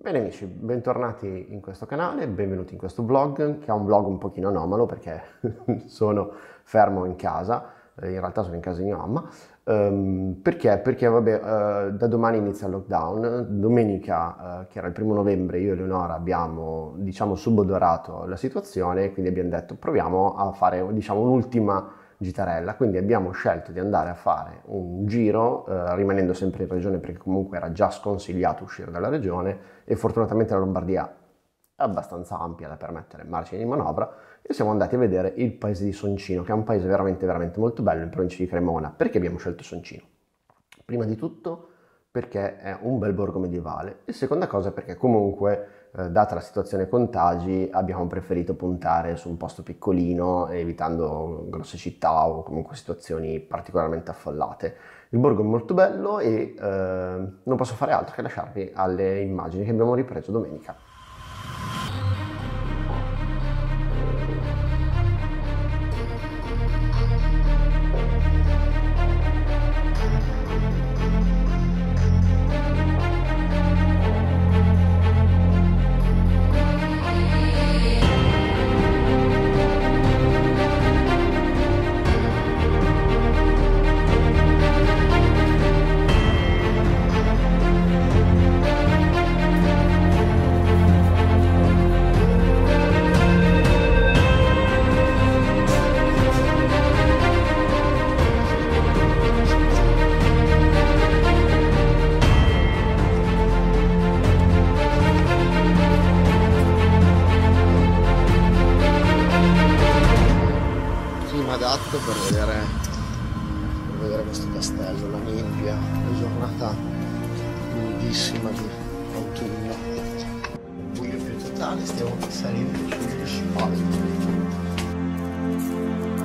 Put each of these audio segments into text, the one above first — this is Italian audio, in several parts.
Bene amici, bentornati in questo canale, benvenuti in questo vlog, che è un vlog un pochino anomalo perché sono fermo in casa, eh, in realtà sono in casa di mia mamma, um, perché? Perché vabbè, uh, da domani inizia il lockdown, domenica, uh, che era il primo novembre, io e Leonora abbiamo, diciamo, subodorato la situazione, quindi abbiamo detto proviamo a fare, diciamo, un'ultima gitarella, quindi abbiamo scelto di andare a fare un giro eh, rimanendo sempre in regione perché comunque era già sconsigliato uscire dalla regione e fortunatamente la Lombardia è abbastanza ampia da permettere margini di manovra e siamo andati a vedere il paese di Soncino che è un paese veramente veramente molto bello in provincia di Cremona. Perché abbiamo scelto Soncino? Prima di tutto perché è un bel borgo medievale e seconda cosa perché comunque eh, data la situazione contagi, abbiamo preferito puntare su un posto piccolino, evitando grosse città o comunque situazioni particolarmente affollate. Il borgo è molto bello e eh, non posso fare altro che lasciarvi alle immagini che abbiamo ripreso domenica. Adatto per vedere, per vedere questo castello, la nebbia, la giornata lunghissima di autunno. Un buio più totale, stiamo salendo sulle spalle. No.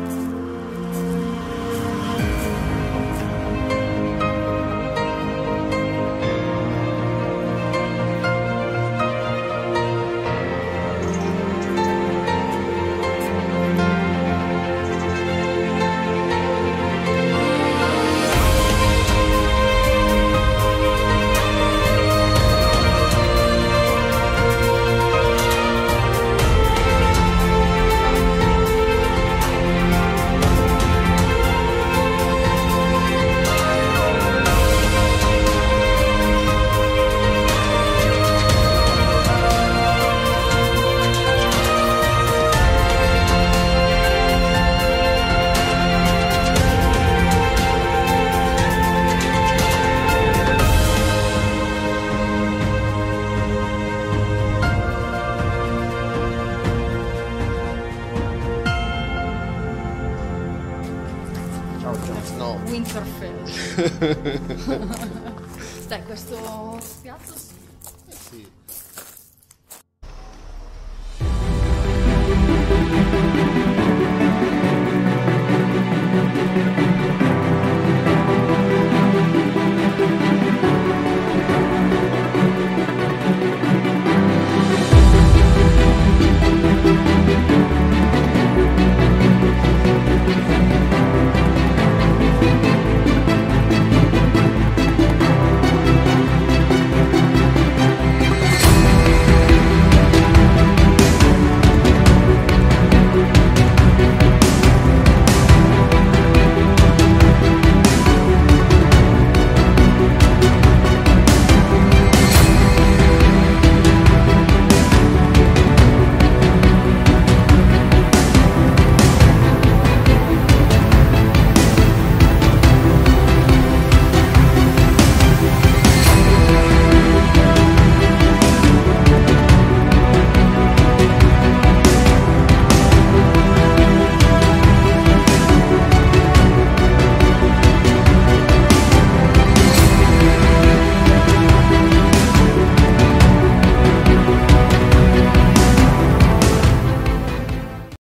Winterfell. Dai, questo piatto... Eh sì.